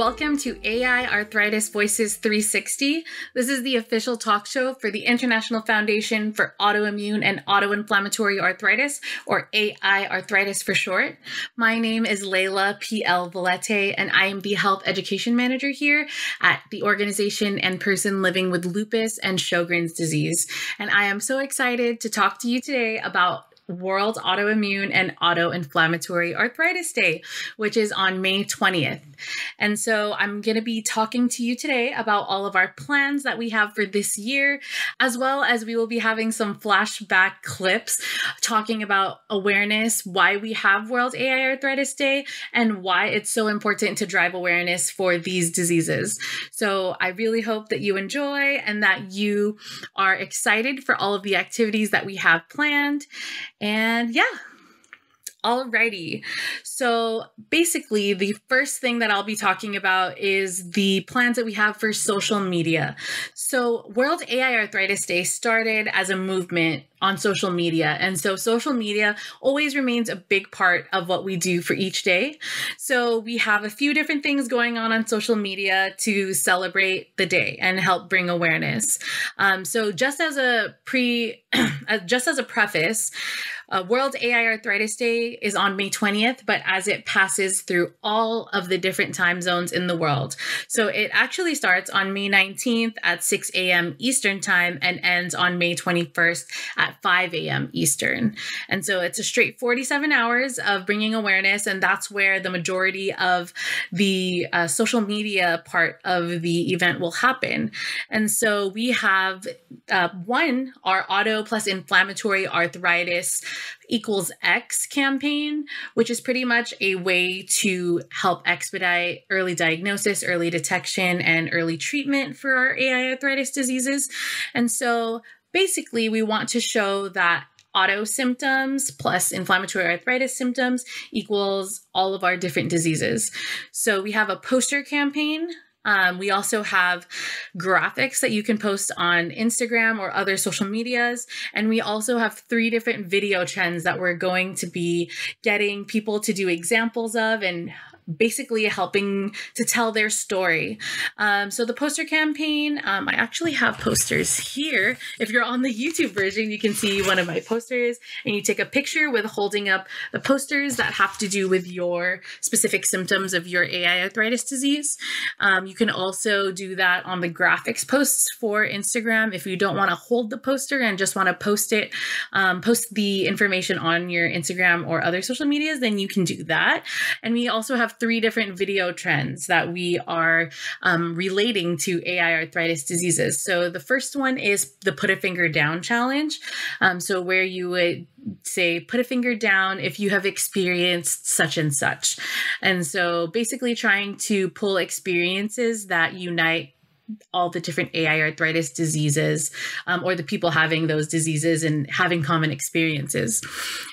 Welcome to AI Arthritis Voices 360. This is the official talk show for the International Foundation for Autoimmune and Autoinflammatory Arthritis, or AI Arthritis for short. My name is Leila P.L. Valete, and I am the Health Education Manager here at the organization and person living with lupus and Sjogren's disease. And I am so excited to talk to you today about World Autoimmune and Autoinflammatory Arthritis Day, which is on May 20th. And so I'm going to be talking to you today about all of our plans that we have for this year, as well as we will be having some flashback clips talking about awareness, why we have World AI Arthritis Day, and why it's so important to drive awareness for these diseases. So I really hope that you enjoy and that you are excited for all of the activities that we have planned. And yeah, Alrighty. So basically, the first thing that I'll be talking about is the plans that we have for social media. So, World AI Arthritis Day started as a movement on social media. And so, social media always remains a big part of what we do for each day. So, we have a few different things going on on social media to celebrate the day and help bring awareness. Um, so, just as a pre, just as a preface, uh, World AI Arthritis Day is on May 20th, but as it passes through all of the different time zones in the world. So it actually starts on May 19th at 6 a.m. Eastern Time and ends on May 21st at 5 a.m. Eastern. And so it's a straight 47 hours of bringing awareness, and that's where the majority of the uh, social media part of the event will happen. And so we have uh, one, our auto plus inflammatory arthritis equals X campaign, which is pretty much a way to help expedite early diagnosis, early detection, and early treatment for our AI arthritis diseases. And so basically, we want to show that auto symptoms plus inflammatory arthritis symptoms equals all of our different diseases. So we have a poster campaign um, we also have graphics that you can post on Instagram or other social medias. And we also have three different video trends that we're going to be getting people to do examples of and basically helping to tell their story. Um, so the poster campaign, um, I actually have posters here. If you're on the YouTube version, you can see one of my posters and you take a picture with holding up the posters that have to do with your specific symptoms of your AI arthritis disease. Um, you can also do that on the graphics posts for Instagram. If you don't want to hold the poster and just want to post it, um, post the information on your Instagram or other social medias, then you can do that. And we also have three different video trends that we are um, relating to AI arthritis diseases. So the first one is the put a finger down challenge. Um, so where you would say, put a finger down if you have experienced such and such. And so basically trying to pull experiences that unite all the different AI arthritis diseases um, or the people having those diseases and having common experiences.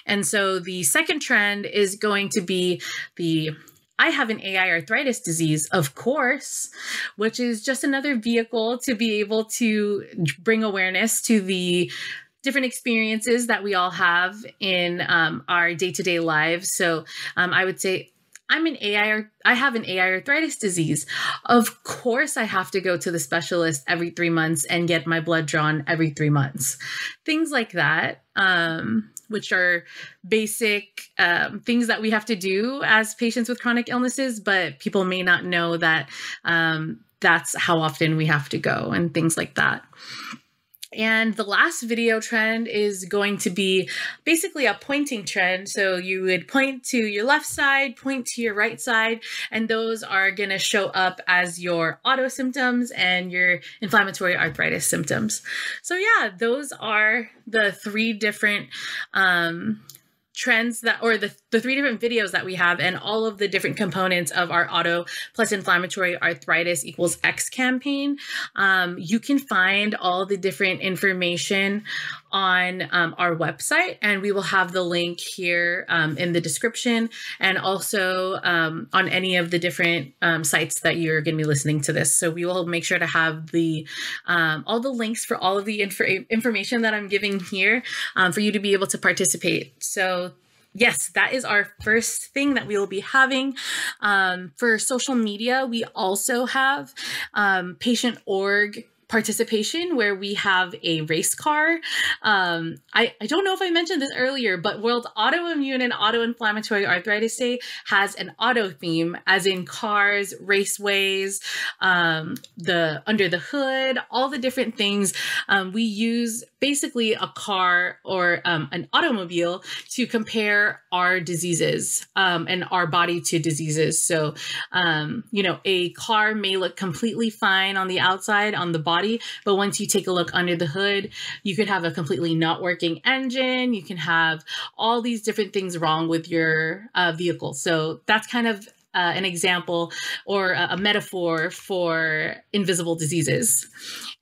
And so the second trend is going to be the I have an AI arthritis disease, of course, which is just another vehicle to be able to bring awareness to the different experiences that we all have in um, our day to day lives. So um, I would say, I'm an AI, I have an AI arthritis disease. Of course, I have to go to the specialist every three months and get my blood drawn every three months. Things like that. Um, which are basic um, things that we have to do as patients with chronic illnesses, but people may not know that um, that's how often we have to go and things like that. And the last video trend is going to be basically a pointing trend. So you would point to your left side, point to your right side, and those are going to show up as your auto symptoms and your inflammatory arthritis symptoms. So yeah, those are the three different um, trends that or the, the three different videos that we have and all of the different components of our auto plus inflammatory arthritis equals x campaign um, you can find all the different information on um, our website and we will have the link here um, in the description and also um, on any of the different um, sites that you're going to be listening to this so we will make sure to have the um, all the links for all of the inf- information that i'm giving here for you to be able to participate so yes, that is our first thing that we will be having. Um, for social media, we also have um, patient org participation where we have a race car. Um, I, I don't know if I mentioned this earlier, but World Autoimmune and Autoinflammatory Arthritis Day has an auto theme, as in cars, raceways, um, the under the hood, all the different things. Um, we use basically a car or um, an automobile to compare our diseases um, and our body to diseases. So, um, you know, a car may look completely fine on the outside, on the body. But once you take a look under the hood, you could have a completely not working engine. You can have all these different things wrong with your uh, vehicle. So that's kind of uh, an example or a, a, metaphor for invisible diseases.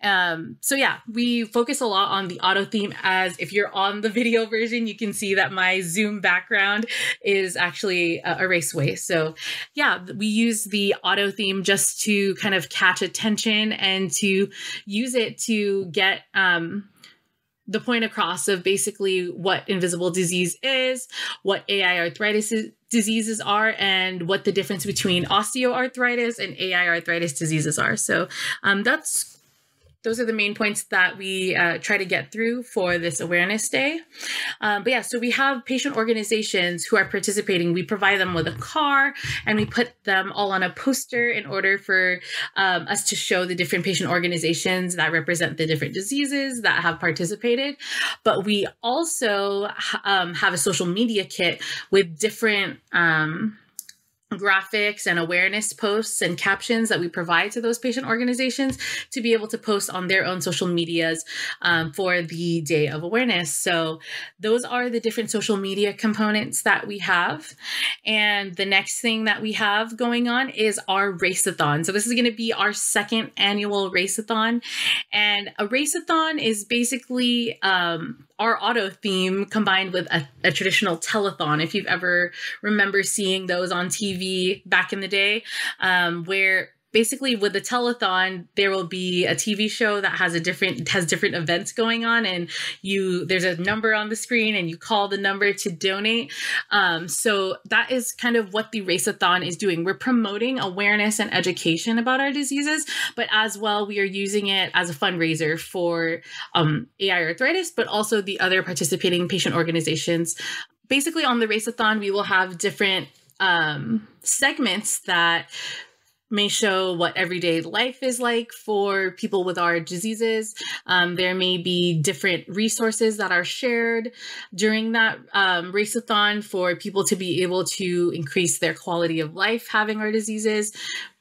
Um, so yeah, we focus a lot on the auto theme as if you're on the video version, you can see that my Zoom background is actually a, a raceway. So yeah, we use the auto theme just to kind of catch attention and to use it to get um, the point across of basically what invisible disease is, what AI arthritis is, diseases are, and what the difference between osteoarthritis and AI arthritis diseases are. So um, that's those are the main points that we uh, try to get through for this awareness day. Um, but yeah, so we have patient organizations who are participating. We provide them with a car and we put them all on a poster in order for um, us to show the different patient organizations that represent the different diseases that have participated. But we also um, have a social media kit with different um, graphics and awareness posts and captions that we provide to those patient organizations to be able to post on their own social medias um, for the day of awareness. So those are the different social media components that we have. And the next thing that we have going on is our raceathon. So this is going to be our second annual raceathon. And a raceathon is basically um, our auto theme combined with a, a, traditional telethon if you've ever remember seeing those on tv back in the day um, where basically with the telethon there will be a tv show that has a different has different events going on and you there's a number on the screen and you call the number to donate. Um, so that is kind of what the raceathon is doing. We're promoting awareness and education about our diseases but as well we are using it as a fundraiser for um, ai arthritis but also the other participating patient organizations. Basically on the raceathon we will have different um, segments that may show what everyday life is like for people with our diseases. Um, there may be different resources that are shared during that um, raceathon for people to be able to increase their quality of life having our diseases.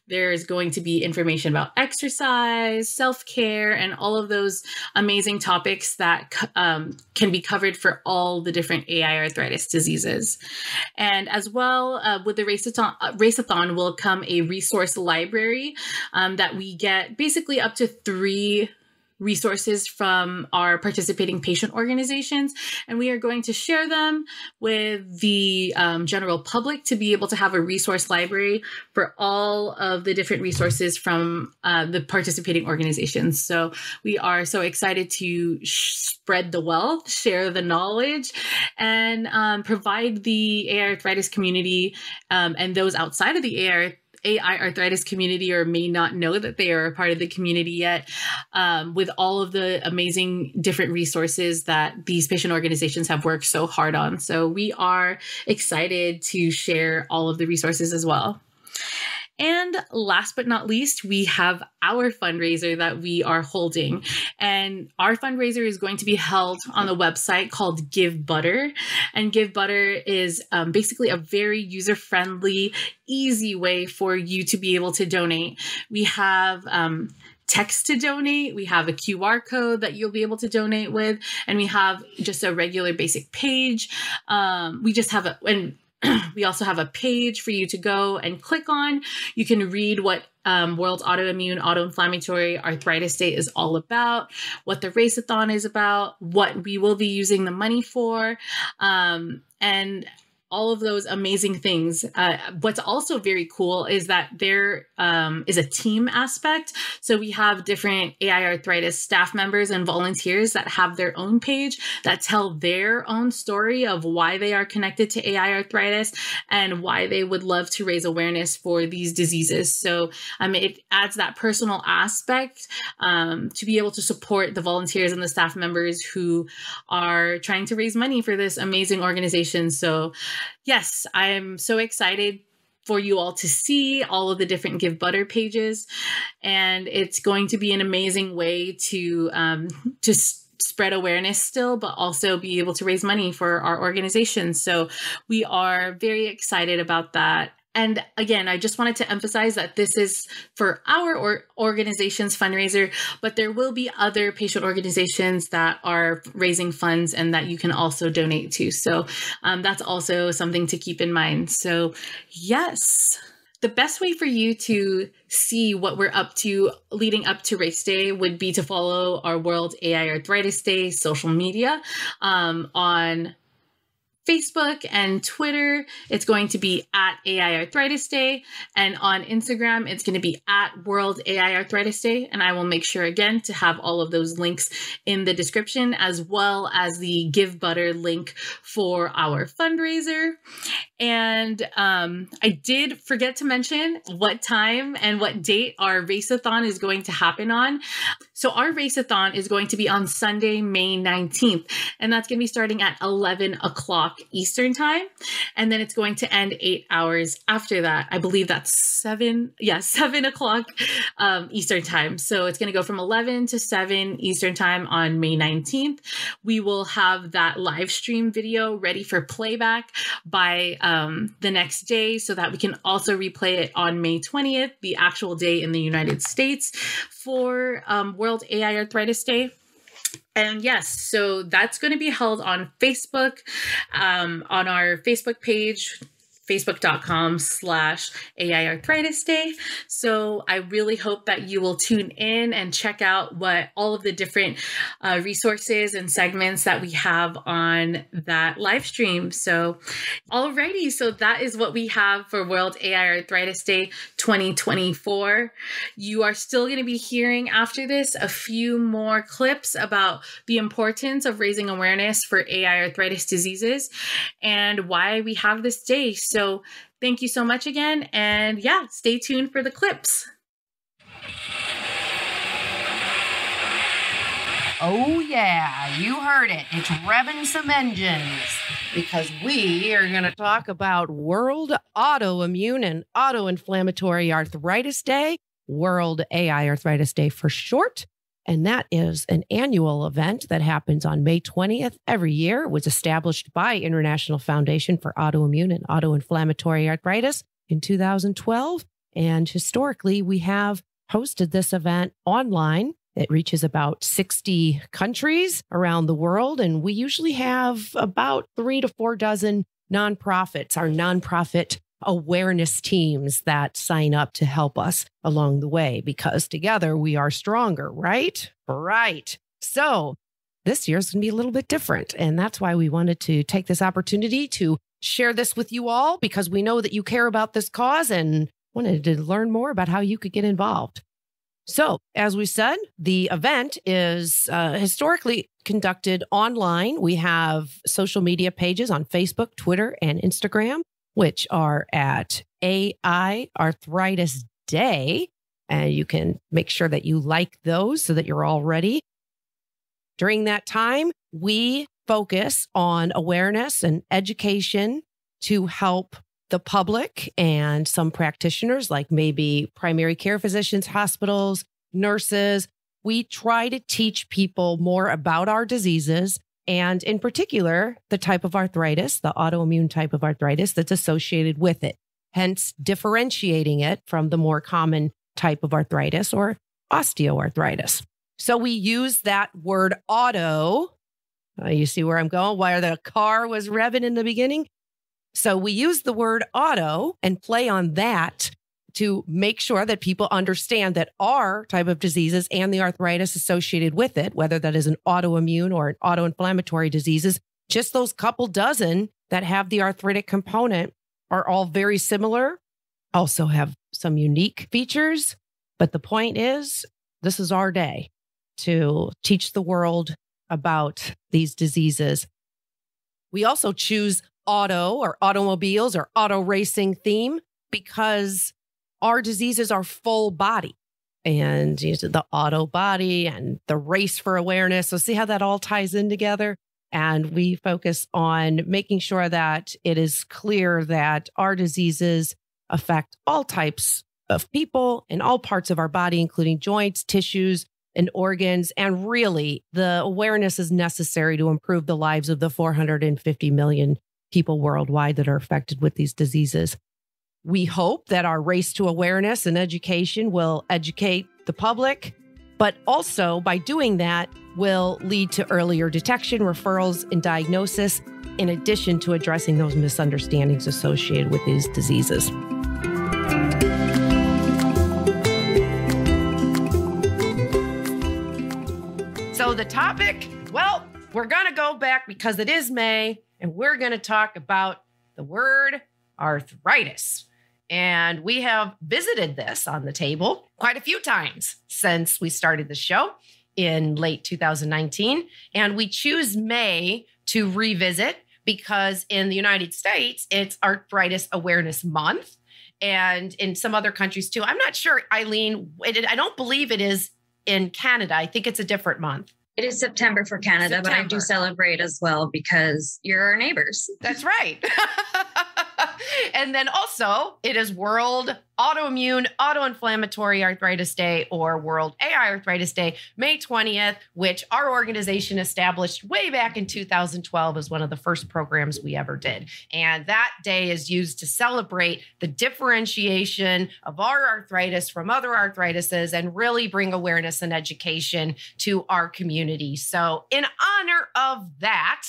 There's going to be information about exercise, self care, and all of those amazing topics that um, can be covered for all the different AI arthritis diseases. And as well, uh, with the Raceathon, uh, Raceathon will come a resource library um, that we get basically up to three resources from our participating patient organizations, and we are going to share them with the um, general public to be able to have a resource library for all of the different resources from uh, the participating organizations. So we are so excited to spread the wealth, share the knowledge, and um, provide the AI arthritis community um, and those outside of the AI AI arthritis community or may not know that they are a part of the community yet, um, with all of the amazing different resources that these patient organizations have worked so hard on. So we are excited to share all of the resources as well. And last but not least, we have our fundraiser that we are holding. And our fundraiser is going to be held on a website called Givebutter. And Givebutter is um, basically a very user friendly, easy way for you to be able to donate. We have um, text to donate. We have a QR code that you'll be able to donate with, and we have just a regular basic page. Um, we just have a and we also have a page for you to go and click on. You can read what um, World Autoimmune Autoinflammatory Arthritis Day is all about, what the Raceathon is about, what we will be using the money for, um, and all of those amazing things. Uh, what's also very cool is that there um, is a team aspect. So we have different AI arthritis staff members and volunteers that have their own page that tell their own story of why they are connected to AI arthritis and why they would love to raise awareness for these diseases. So um, it adds that personal aspect um, to be able to support the volunteers and the staff members who are trying to raise money for this amazing organization. So, yes, I'm so excited for you all to see all of the different Givebutter pages, and it's going to be an amazing way to um, to spread awareness still, but also be able to raise money for our organization. So we are very excited about that. And again, I just wanted to emphasize that this is for our or organization's fundraiser, but there will be other patient organizations that are raising funds and that you can also donate to. So um, that's also something to keep in mind. So, yes. The best way for you to see what we're up to leading up to race day would be to follow our World AI Arthritis Day social media um, on Facebook and Twitter, it's going to be at AI Arthritis Day. And on Instagram, it's going to be at World AI Arthritis Day. And I will make sure again to have all of those links in the description, as well as the Givebutter link for our fundraiser. And um, I did forget to mention what time and what date our raceathon is going to happen on. So, our raceathon is going to be on Sunday, May 19th, and that's going to be starting at 11 o'clock Eastern time. And then it's going to end eight hours after that. I believe that's seven, yeah, seven o'clock um, Eastern time. So it's going to go from 11 to 7 Eastern time on May 19th. We will have that live stream video ready for playback by um, the next day so that we can also replay it on May 20th, the actual day in the United States for um, World AI Arthritis Day. And yes, so that's going to be held on Facebook, um, on our Facebook page, facebook.com slash AI Arthritis Day. So I really hope that you will tune in and check out what all of the different uh, resources and segments that we have on that live stream. So alrighty, so that is what we have for World AI Arthritis Day 2024. You are still going to be hearing after this a few more clips about the importance of raising awareness for AI arthritis diseases and why we have this day. So thank you so much again. And yeah, stay tuned for the clips. Oh, yeah, you heard it. It's revving some engines because we are going to talk about World Autoimmune and Autoinflammatory Arthritis Day, World AI Arthritis Day for short. And that is an annual event that happens on May 20th every year. It was established by International Foundation for Autoimmune and Autoinflammatory Arthritis in 2012. And historically, we have hosted this event online. It reaches about 60 countries around the world. And we usually have about three to four dozen nonprofits, our nonprofit awareness teams that sign up to help us along the way because together we are stronger, right? Right. So this year's going to be a little bit different. And that's why we wanted to take this opportunity to share this with you all because we know that you care about this cause and wanted to learn more about how you could get involved. So, as we said, the event is uh, historically conducted online. We have social media pages on Facebook, Twitter, and Instagram which are at AI Arthritis Day. And you can make sure that you like those so that you're all ready. During that time, we focus on awareness and education to help the public and some practitioners, like maybe primary care physicians, hospitals, nurses. We try to teach people more about our diseases and in particular, the type of arthritis, the autoimmune type of arthritis that's associated with it, hence differentiating it from the more common type of arthritis or osteoarthritis. So we use that word auto. Uh, you see where I'm going? Why the car was revving in the beginning? So we use the word auto and play on that to make sure that people understand that our type of diseases and the arthritis associated with it, whether that is an autoimmune or an autoinflammatory diseases, just those couple dozen that have the arthritic component are all very similar, also have some unique features. But the point is, this is our day to teach the world about these diseases. We also choose auto or automobiles or auto racing theme because our diseases are full body and you know, the auto body and the race for awareness. So, see how that all ties in together? And we focus on making sure that it is clear that our diseases affect all types of people in all parts of our body, including joints, tissues, and organs. And really, the awareness is necessary to improve the lives of the 450 million people worldwide that are affected with these diseases. We hope that our race to awareness and education will educate the public, but also by doing that, will lead to earlier detection, referrals, and diagnosis, in addition to addressing those misunderstandings associated with these diseases. So, the topic, well, we're going to go back because it is May, and we're going to talk about the word arthritis. And we have visited this on the table quite a few times since we started the show in late 2019. And we choose May to revisit because in the United States, it's Arthritis Awareness Month. And in some other countries too. I'm not sure, Eileen, I don't believe it is in Canada. I think it's a different month. It is September for Canada, September. but I do celebrate as well because you're our neighbors. That's right. and then also, it is World Autoimmune Autoinflammatory Arthritis Day or World AI Arthritis Day, May 20th, which our organization established way back in 2012 as one of the first programs we ever did. And that day is used to celebrate the differentiation of our arthritis from other arthritises and really bring awareness and education to our community. So, in honor of that,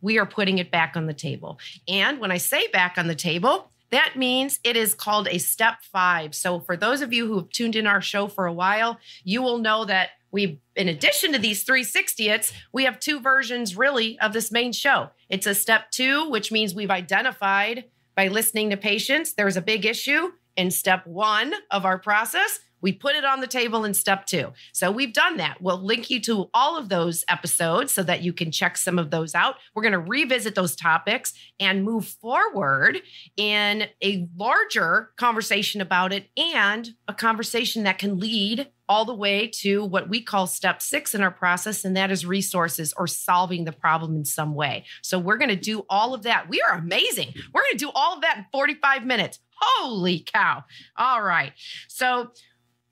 we are putting it back on the table. And when I say back on the table, that means it is called a step five. So, for those of you who have tuned in our show for a while, you will know that we, in addition to these 360its, we have two versions really of this main show. It's a step two, which means we've identified by listening to patients there's a big issue in step one of our process. We put it on the table in step two. So we've done that. We'll link you to all of those episodes so that you can check some of those out. We're going to revisit those topics and move forward in a larger conversation about it and a conversation that can lead all the way to what we call step six in our process, and that is resources or solving the problem in some way. So we're going to do all of that. We are amazing. We're going to do all of that in 45 minutes. Holy cow. All right. So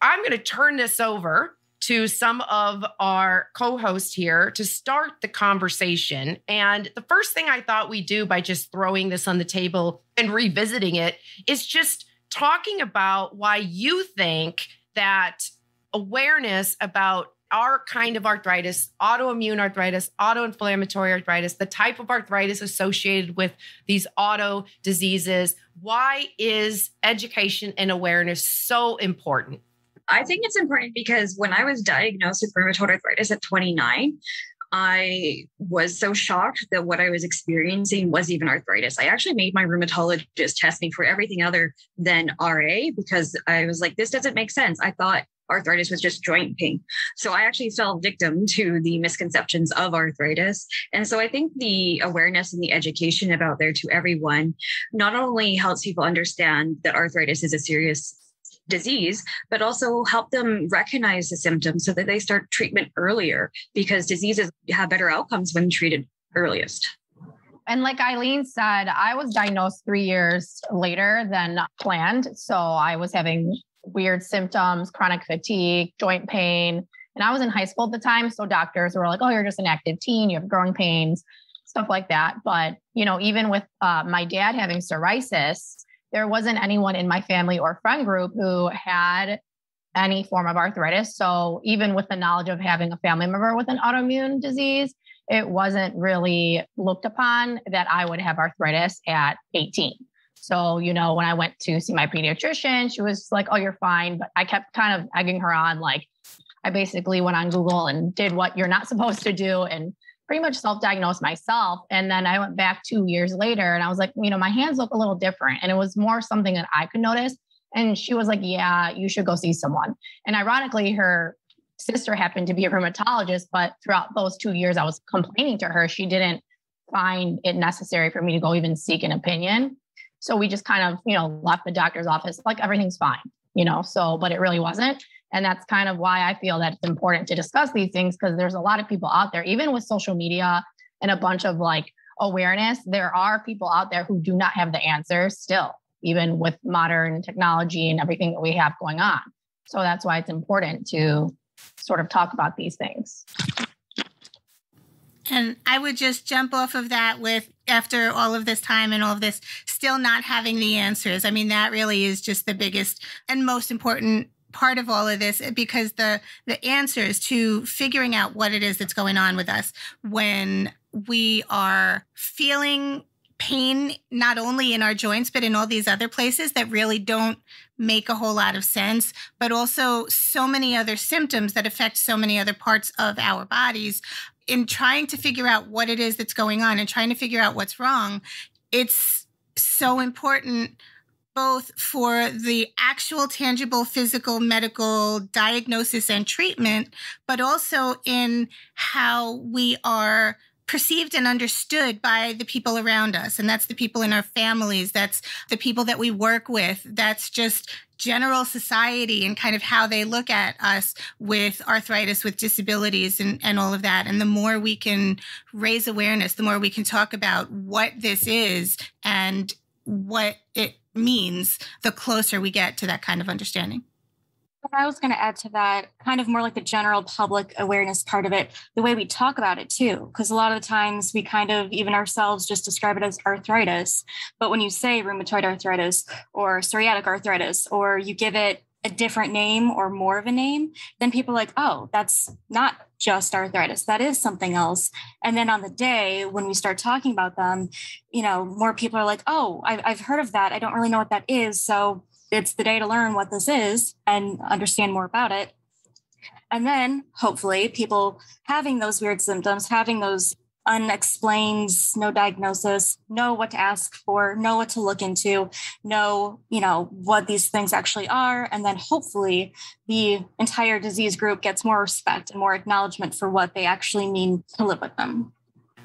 I'm going to turn this over to some of our co hosts here to start the conversation. And the first thing I thought we'd do by just throwing this on the table and revisiting it is just talking about why you think that awareness about our kind of arthritis, autoimmune arthritis, autoinflammatory arthritis, the type of arthritis associated with these auto diseases. Why is education and awareness so important? I think it's important because when I was diagnosed with rheumatoid arthritis at 29, I was so shocked that what I was experiencing was even arthritis. I actually made my rheumatologist test me for everything other than RA because I was like, this doesn't make sense. I thought arthritis was just joint pain. So I actually fell victim to the misconceptions of arthritis. And so I think the awareness and the education about there to everyone not only helps people understand that arthritis is a serious disease, but also help them recognize the symptoms so that they start treatment earlier because diseases have better outcomes when treated earliest. And like Eileen said, I was diagnosed three years later than planned. So I was having weird symptoms, chronic fatigue, joint pain. And I was in high school at the time. So doctors were like, oh, you're just an active teen, you have growing pains, stuff like that. But, you know, even with uh, my dad having psoriasis, there wasn't anyone in my family or friend group who had any form of arthritis. So even with the knowledge of having a family member with an autoimmune disease, it wasn't really looked upon that I would have arthritis at 18. So, you know, when I went to see my pediatrician, she was like, oh, you're fine. But I kept kind of egging her on. Like, I basically went on Google and did what you're not supposed to do and pretty much self-diagnosed myself. And then I went back two years later and I was like, you know, my hands look a little different. And it was more something that I could notice. And she was like, yeah, you should go see someone. And ironically, her sister happened to be a rheumatologist, but throughout those two years I was complaining to her, she didn't find it necessary for me to go even seek an opinion. So we just kind of, you know, left the doctor's office like everything's fine, you know. So, but it really wasn't. And that's kind of why I feel that it's important to discuss these things because there's a lot of people out there, even with social media and a bunch of like awareness, there are people out there who do not have the answers still, even with modern technology and everything that we have going on. So that's why it's important to sort of talk about these things. And I would just jump off of that with after all of this time and all of this, still not having the answers. I mean, that really is just the biggest and most important part of all of this because the the answers to figuring out what it is that's going on with us when we are feeling pain not only in our joints but in all these other places that really don't make a whole lot of sense but also so many other symptoms that affect so many other parts of our bodies. In trying to figure out what it is that's going on and trying to figure out what's wrong, it's so important both for the actual tangible physical medical diagnosis and treatment, but also in how we are perceived and understood by the people around us. And that's the people in our families. That's the people that we work with. That's just general society and kind of how they look at us with arthritis, with disabilities, and, and all of that. And the more we can raise awareness, the more we can talk about what this is and what it means, the closer we get to that kind of understanding. I was going to add to that, kind of more like the general public awareness part of it, the way we talk about it too. Because a lot of the times we kind of, even ourselves, just describe it as arthritis. But when you say rheumatoid arthritis or psoriatic arthritis, or you give it a different name or more of a name, then people are like, oh, that's not just arthritis. That is something else. And then on the day when we start talking about them, you know, more people are like, oh, I've, I've heard of that. I don't really know what that is. So it's the day to learn what this is and understand more about it. And then hopefully people having those weird symptoms, having those unexplained, no diagnosis, know what to ask for, know what to look into, know, you know, what these things actually are. And then hopefully the entire disease group gets more respect and more acknowledgement for what they actually mean to live with them.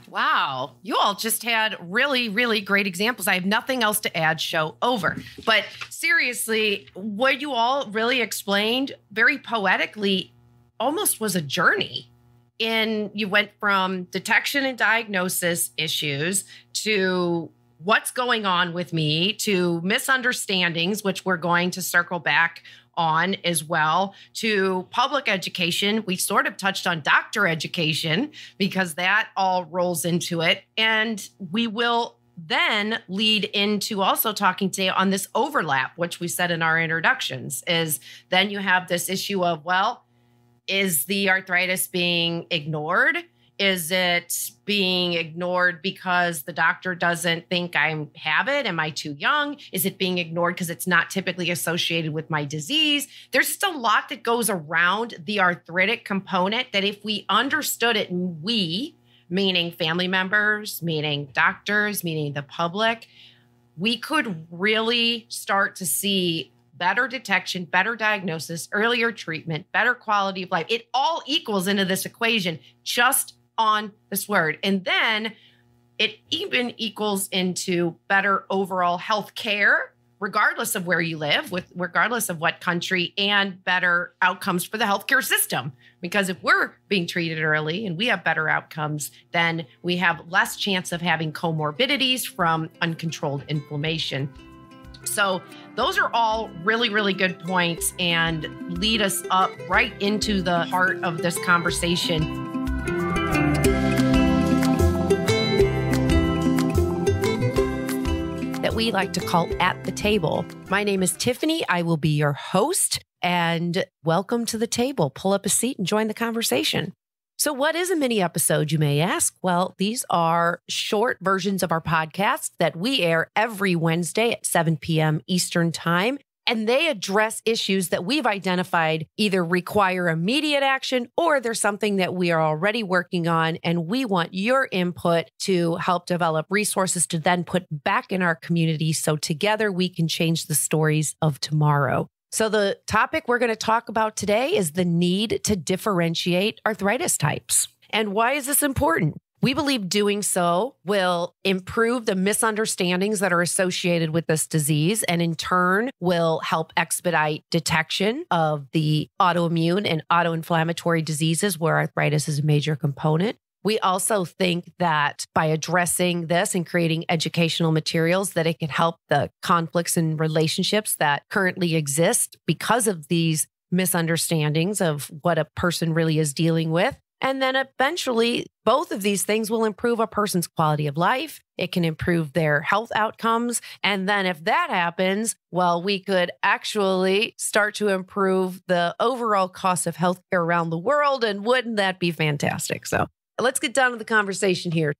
Wow. You all just had really, really great examples. I have nothing else to add. Show over. But seriously, what you all really explained very poetically almost was a journey. In you went from detection and diagnosis issues to what's going on with me to misunderstandings, which we're going to circle back on as well to public education. We sort of touched on doctor education because that all rolls into it. And we will then lead into also talking today on this overlap, which we said in our introductions, is then you have this issue of, well, is the arthritis being ignored? Is it being ignored because the doctor doesn't think I have it? Am I too young? Is it being ignored because it's not typically associated with my disease? There's just a lot that goes around the arthritic component that if we understood it, we, meaning family members, meaning doctors, meaning the public, we could really start to see better detection, better diagnosis, earlier treatment, better quality of life. It all equals into this equation just on this word. And then it even equals into better overall health care, regardless of where you live, with regardless of what country, and better outcomes for the healthcare system. Because if we're being treated early and we have better outcomes, then we have less chance of having comorbidities from uncontrolled inflammation. So, those are all really, really good points and lead us up right into the heart of this conversation. that we like to call At the Table. My name is Tiffany. I will be your host and welcome to the table. Pull up a seat and join the conversation. So, what is a mini episode, you may ask? Well, these are short versions of our podcast that we air every Wednesday at 7 p.m. Eastern Time. and they address issues that we've identified either require immediate action or there's something that we are already working on. And we want your input to help develop resources to then put back in our community so together we can change the stories of tomorrow. So, the topic we're going to talk about today is the need to differentiate arthritis types. And why is this important? We believe doing so will improve the misunderstandings that are associated with this disease and in turn will help expedite detection of the autoimmune and autoinflammatory diseases where arthritis is a major component. We also think that by addressing this and creating educational materials that it can help the conflicts and relationships that currently exist because of these misunderstandings of what a person really is dealing with and then eventually, both of these things will improve a person's quality of life. It can improve their health outcomes. And then, if that happens, well, we could actually start to improve the overall cost of healthcare around the world. And wouldn't that be fantastic? So, let's get down to the conversation here.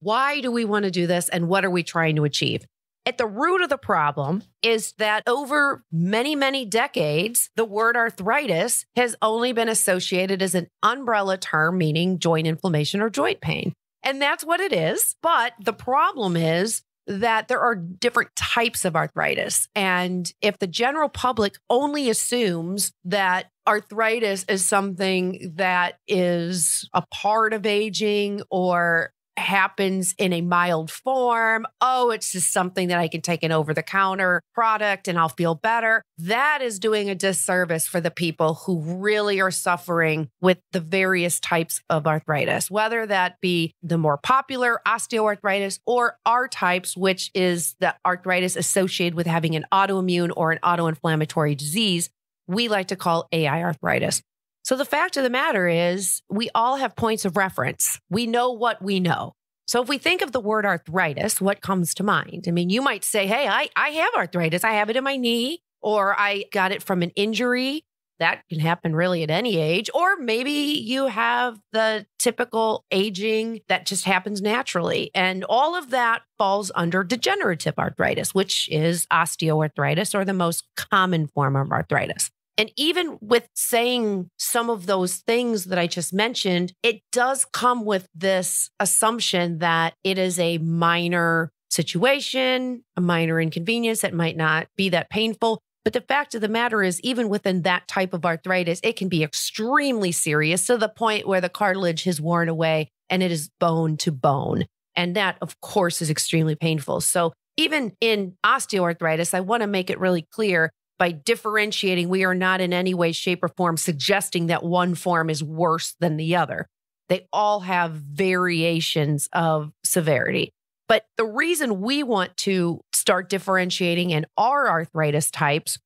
Why do we want to do this? And what are we trying to achieve? At the root of the problem is that over many, many decades, the word arthritis has only been associated as an umbrella term meaning joint inflammation or joint pain. And that's what it is. But the problem is that there are different types of arthritis. And if the general public only assumes that arthritis is something that is a part of aging or happens in a mild form. Oh, it's just something that I can take an over the counter product and I'll feel better. That is doing a disservice for the people who really are suffering with the various types of arthritis, whether that be the more popular osteoarthritis or R types, which is the arthritis associated with having an autoimmune or an autoinflammatory disease. We like to call AI arthritis. So the fact of the matter is, we all have points of reference. We know what we know. So if we think of the word arthritis, what comes to mind? I mean, you might say, hey, I, I have arthritis. I have it in my knee, or I got it from an injury. That can happen really at any age. Or maybe you have the typical aging that just happens naturally. And all of that falls under degenerative arthritis, which is osteoarthritis or the most common form of arthritis. And even with saying some of those things that I just mentioned, it does come with this assumption that it is a minor situation, a minor inconvenience that might not be that painful. But the fact of the matter is, even within that type of arthritis, it can be extremely serious to the point where the cartilage has worn away and it is bone to bone. And that, of course, is extremely painful. So, even in osteoarthritis, I want to make it really clear by differentiating, we are not in any way, shape, or form suggesting that one form is worse than the other. They all have variations of severity. But the reason we want to start differentiating in our arthritis types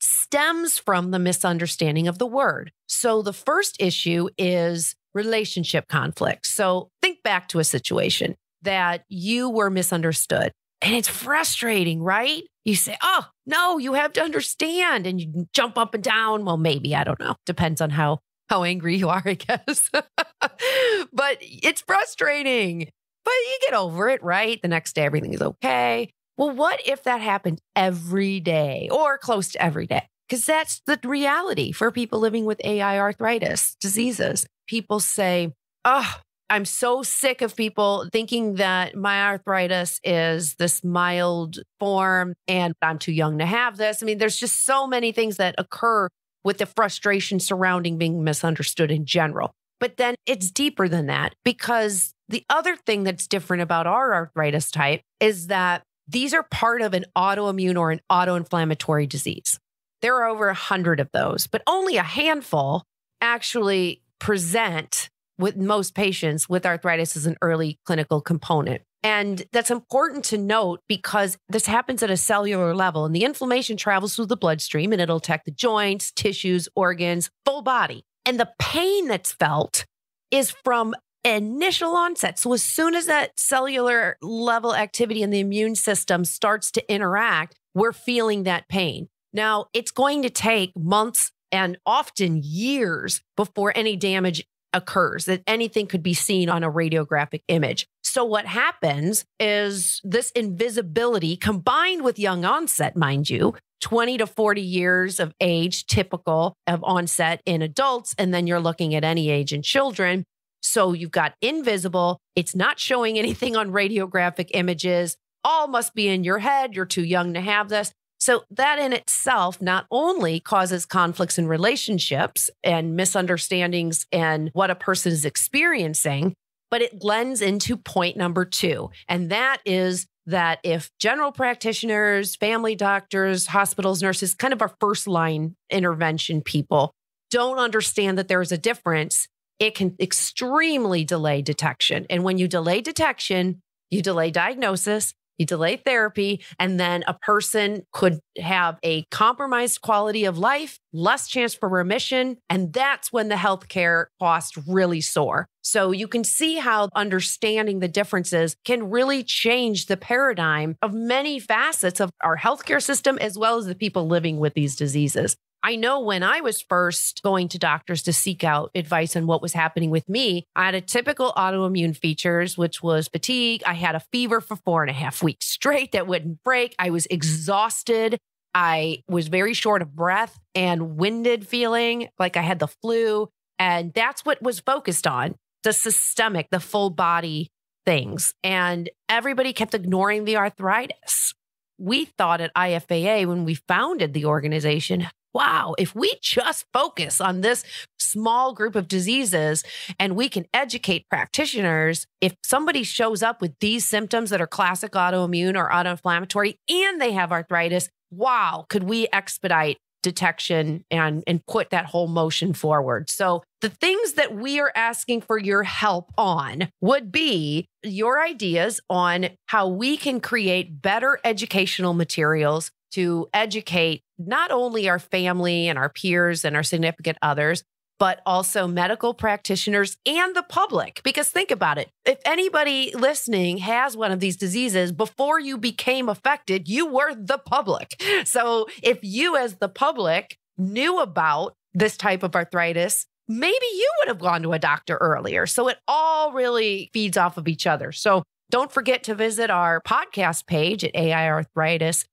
stems from the misunderstanding of the word. So the first issue is relationship conflict. So think back to a situation that you were misunderstood. And it's frustrating, right? You say, oh, no, you have to understand. And you jump up and down. Well, maybe, I don't know. Depends on how how angry you are, I guess. but it's frustrating. But you get over it, right? The next day, everything is okay. Well, what if that happened every day or close to every day? Because that's the reality for people living with AI arthritis diseases. People say, oh, I'm so sick of people thinking that my arthritis is this mild form and I'm too young to have this. I mean, there's just so many things that occur with the frustration surrounding being misunderstood in general. But then it's deeper than that because the other thing that's different about our arthritis type is that these are part of an autoimmune or an autoinflammatory disease. There are over a hundred of those, but only a handful actually present with most patients with arthritis as an early clinical component. And that's important to note because this happens at a cellular level and the inflammation travels through the bloodstream and it'll attack the joints, tissues, organs, full body. And the pain that's felt is from initial onset. So as soon as that cellular level activity in the immune system starts to interact, we're feeling that pain. Now, it's going to take months and often years before any damage occurs, that anything could be seen on a radiographic image. So, what happens is this invisibility combined with young onset, mind you, 20 to 40 years of age, typical of onset in adults. And then you're looking at any age in children. So, you've got invisible, it's not showing anything on radiographic images. All must be in your head. You're too young to have this. So, that in itself not only causes conflicts in relationships and misunderstandings and what a person is experiencing, but it lends into point number two. And that is that if general practitioners, family doctors, hospitals, nurses, kind of our first line intervention people, don't understand that there is a difference, it can extremely delay detection. And when you delay detection, you delay diagnosis, you delay therapy, and then a person could have a compromised quality of life, less chance for remission. And that's when the healthcare costs really soar. So you can see how understanding the differences can really change the paradigm of many facets of our healthcare system, as well as the people living with these diseases. I know when I was first going to doctors to seek out advice on what was happening with me, I had a typical autoimmune features, which was fatigue. I had a fever for four and a half weeks straight that wouldn't break. I was exhausted. I was very short of breath and winded feeling like I had the flu. And that's what was focused on the systemic, the full body things. And everybody kept ignoring the arthritis. We thought at IFAA when we founded the organization, wow, if we just focus on this small group of diseases and we can educate practitioners, if somebody shows up with these symptoms that are classic autoimmune or autoinflammatory and they have arthritis, wow, could we expedite detection and and put that whole motion forward. So the things that we are asking for your help on would be your ideas on how we can create better educational materials to educate not only our family and our peers and our significant others, but also medical practitioners and the public. Because think about it if anybody listening has one of these diseases, before you became affected, you were the public. So if you, as the public, knew about this type of arthritis, maybe you would have gone to a doctor earlier. So it all really feeds off of each other. So don't forget to visit our podcast page at aiarthritis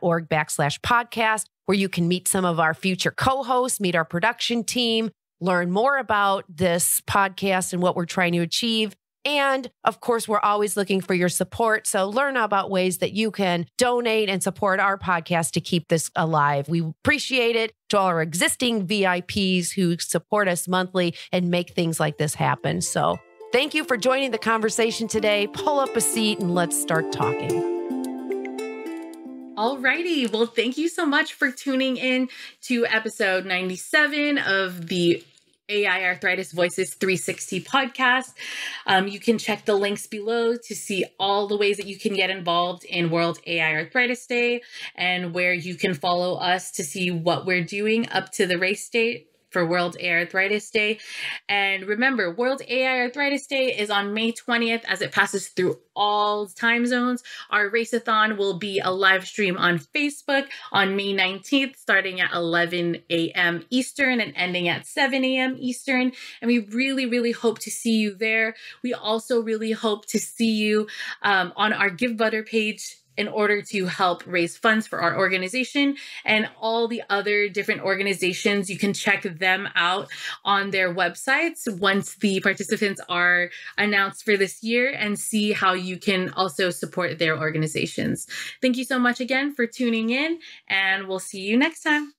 org backslash podcast, where you can meet some of our future co hosts, meet our production team, learn more about this podcast and what we're trying to achieve. And of course, we're always looking for your support. So learn about ways that you can donate and support our podcast to keep this alive. We appreciate it to all our existing VIPs who support us monthly and make things like this happen. So thank you for joining the conversation today. Pull up a seat and let's start talking. Alrighty. Well, thank you so much for tuning in to episode 97 of the AiArthritis Voices 360 podcast. Um, you can check the links below to see all the ways that you can get involved in World AiArthritis Day and where you can follow us to see what we're doing up to the race date for World AiArthritis Day. And remember, World AiArthritis Day is on May 20th as it passes through all time zones. Our raceathon will be a live stream on Facebook on May 19th, starting at 11 a.m. Eastern and ending at 7 a.m. Eastern. And we really, really hope to see you there. We also really hope to see you um, on our Givebutter page in order to help raise funds for our organization and all the other different organizations. You can check them out on their websites once the participants are announced for this year and see how you can also support their organizations. Thank you so much again for tuning in, and we'll see you next time.